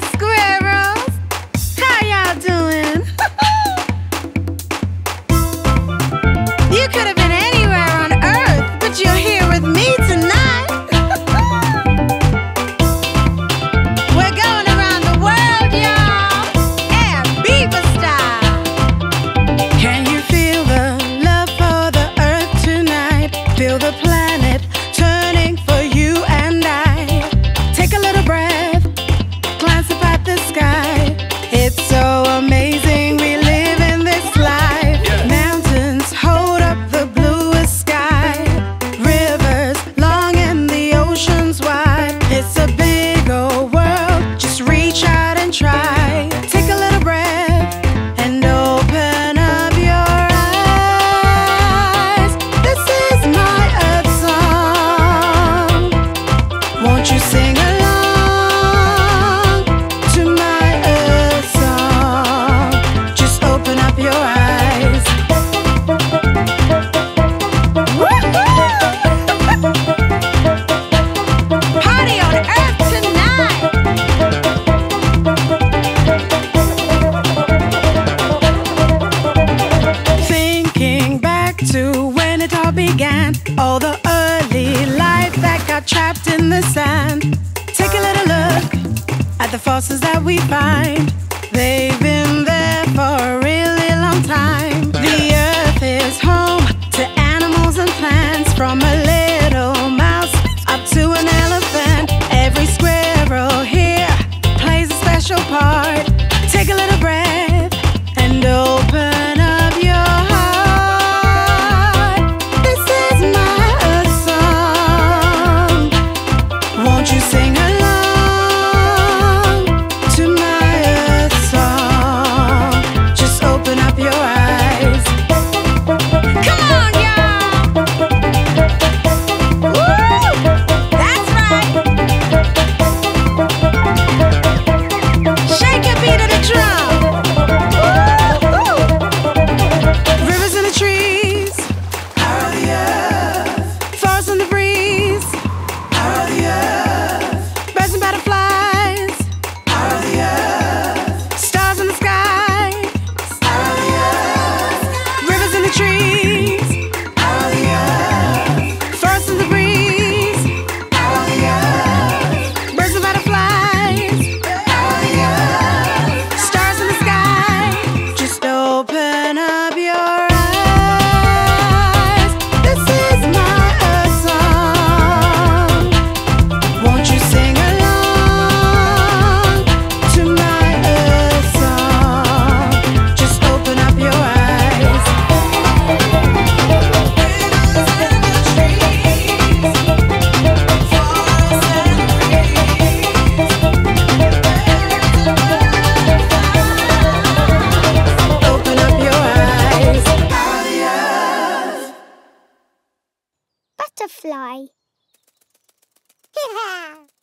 Squirrels! How y'all doing? you could have been anywhere on Earth, but you're here with me tonight. We're going around the world, y'all, and style. Can you feel the love for the Earth tonight? Feel the plan. Won't you sing along to my earth song? Just open up your eyes. Party on earth tonight. Thinking back to when it all began, all the the. Take a little look at the fossils that we find. They've been there for a really long time. butterfly.